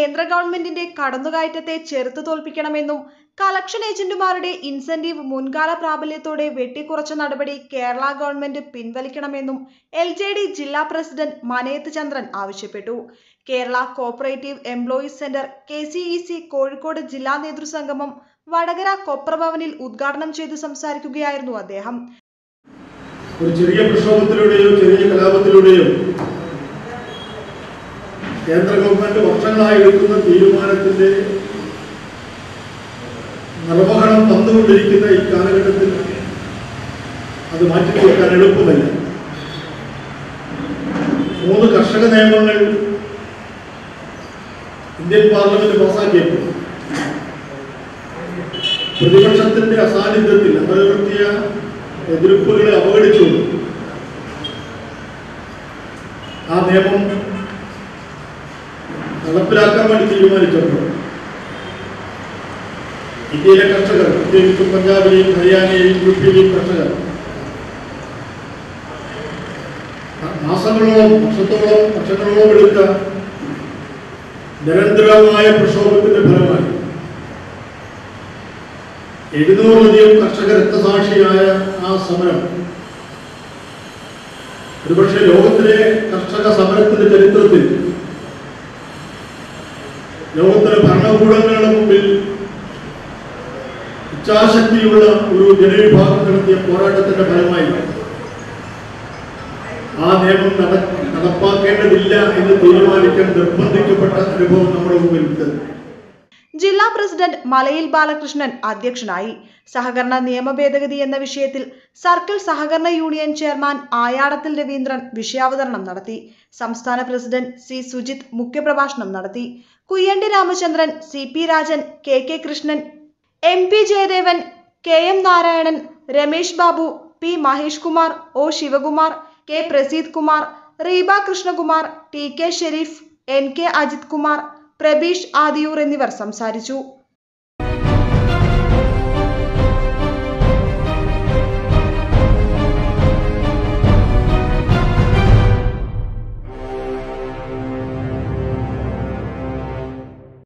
കേന്ദ്ര ഗവൺമെന്റിന്റെ കടന്നുകയറ്റത്തെ ചെറുത്തു തോൽപ്പിക്കണമെന്നും കളക്ഷൻ ഏജന്റുമാരുടെ ഇൻസെന്റീവ് മുൻകാല പ്രാബല്യത്തോടെ വെട്ടിക്കുറച്ച നടപടി കേരള ഗവൺമെന്റ് പിൻവലിക്കണമെന്നും എൽ ജെ ഡി ജില്ലാ പ്രസിഡന്റ് മനയത്ത് ചന്ദ്രൻ ആവശ്യപ്പെട്ടു. Kerala cooperative employees centre K Kozhikode ജില്ലാ നേതൃസംഗമം വടകര കൊപ്രഭവനിൽ ഉദ്ഘാടനം ചെയ്ത് സംസാരിക്കുകയായിരുന്നു അദ്ദേഹം. ഒരു ചെറിയ പ്രക്ഷോഭത്തിലൂടെയോ ചെറിയ കലാപത്തിലൂടെയോ കേന്ദ്ര ഗവൺമെന്റ് വർഷങ്ങളായി എടുക്കുന്ന തീരുമാനത്തിന്റെ നിർവഹണം വന്നുകൊണ്ടിരിക്കുന്ന ഈ കാലഘട്ടത്തിൽ അത് മാറ്റി കൊടുക്കാൻ എളുപ്പമല്ല. മൂന്ന് കർഷക നിയമങ്ങൾ ഇന്ത്യൻ പാർലമെന്റ് പാസാക്കിയപ്പോൾ പ്രതിപക്ഷത്തിന്റെ അസാന്നിധ്യത്തിൽ അമരവർത്തിയ എതിർപ്പുകളെ അവഗണിച്ചുകൊണ്ട് ആ നിയമം നടപ്പിലാക്കാൻ വേണ്ടി തീരുമാനിച്ചപ്പോൾ ഇന്ത്യയിലെ കർഷകർ പ്രത്യേകിച്ചും പഞ്ചാബിലെയും ഹരിയാനയിലെയും യുപിയിലെയും കർഷകർ മാസങ്ങളോളം വർഷത്തോളം വർഷങ്ങളോളം എടുത്ത നിരന്തരമായ പ്രക്ഷോഭത്തിന്റെ ഫലമായി എഴുന്നൂറിലധികം കർഷക രക്തസാക്ഷിയായ ആ സമരം ഒരുപക്ഷെ ലോകത്തിലെ കർഷക സമരത്തിന്റെ ചരിത്രത്തിൽ ലോകത്തിലെ ഭരണകൂടങ്ങളുടെ മുമ്പിൽ ഇച്ഛാശക്തിയുള്ള ഒരു ജനവിഭാഗം നടത്തിയ പോരാട്ടത്തിന്റെ ഫലമായി ആ നിയമം നട നടപ്പാക്കേണ്ടതില്ല എന്ന് തീരുമാനിക്കാൻ നിർബന്ധിക്കപ്പെട്ട അനുഭവം നമ്മുടെ മുമ്പിലുണ്ട്. ജില്ലാ പ്രസിഡന്റ് മലയിൽ ബാലകൃഷ്ണൻ അധ്യക്ഷനായി. സഹകരണ നിയമ ഭേദഗതി എന്ന വിഷയത്തിൽ സർക്കിൾ സഹകരണ യൂണിയൻ ചെയർമാൻ ആയാടത്തിൽ രവീന്ദ്രൻ വിഷയാവതരണം നടത്തി. സംസ്ഥാന പ്രസിഡന്റ് സി സുജിത് മുഖ്യപ്രഭാഷണം നടത്തി. Kuyyandi Ramachandran C P Rajan K K Krishnan M P Jayadevan K M Narayanan Ramesh Babu P Mahesh Kumar O Sivakumar K Praseeth Kumar Reeba Krishnakumar T K Sherif N K Ajith Kumar Prabeesh Adiyur എന്നിവർ സംസാരിച്ചു